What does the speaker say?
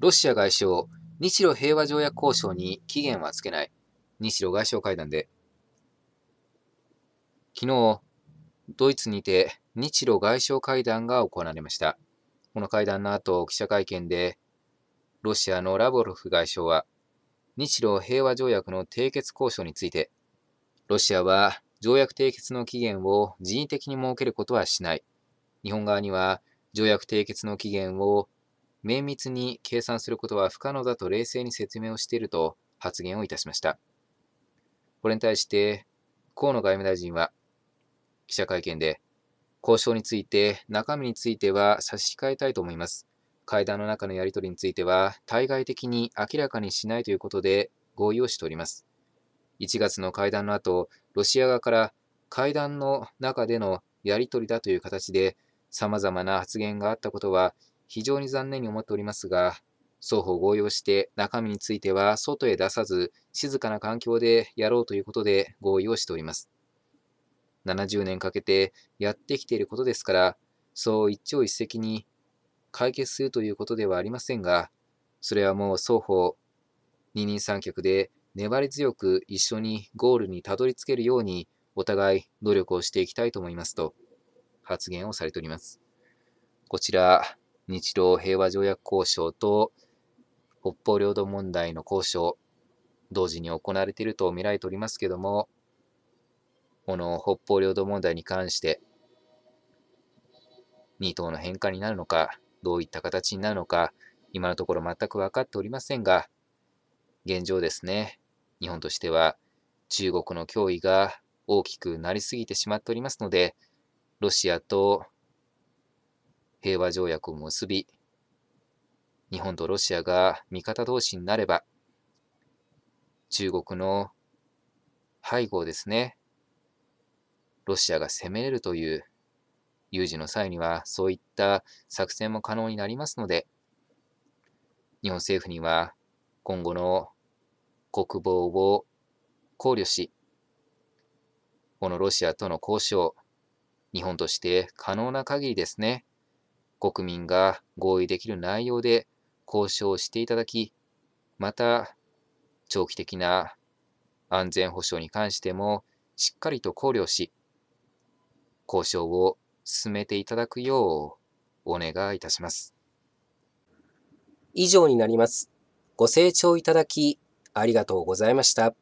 ロシア外相、日露平和条約交渉に期限はつけない。日露外相会談で。昨日、ドイツにて日露外相会談が行われました。この会談の後、記者会見で、ロシアのラブロフ外相は、日露平和条約の締結交渉について、ロシアは条約締結の期限を人為的に設けることはしない。日本側には条約締結の期限を綿密に計算することは不可能だと冷静に説明をしていると発言をいたしました。これに対して河野外務大臣は記者会見で交渉について中身については差し控えたいと思います。会談の中のやり取りについては対外的に明らかにしないということで合意をしております。1月の会談の後、ロシア側から会談の中でのやり取りだという形で様々な発言があったことは非常に残念に思っておりますが、双方合意をして中身については外へ出さず静かな環境でやろうということで合意をしております。70年かけてやってきていることですから、そう一朝一夕に解決するということではありませんが、それはもう双方、二人三脚で粘り強く一緒にゴールにたどり着けるようにお互い努力をしていきたいと思いますと発言をされております。こちら、日露平和条約交渉と北方領土問題の交渉、同時に行われていると見られておりますけども、この北方領土問題に関して、2島の変化になるのか、どういった形になるのか、今のところ全く分かっておりませんが、現状ですね、日本としては中国の脅威が大きくなりすぎてしまっておりますので、ロシアと平和条約を結び、日本とロシアが味方同士になれば、中国の背後をですね、ロシアが攻めれるという有事の際にはそういった作戦も可能になりますので、日本政府には今後の国防を考慮し、このロシアとの交渉、日本として可能な限りですね、国民が合意できる内容で交渉していただき、また、長期的な安全保障に関してもしっかりと考慮し、交渉を進めていただくようお願いいたします。以上になります。ご清聴いただきありがとうございました。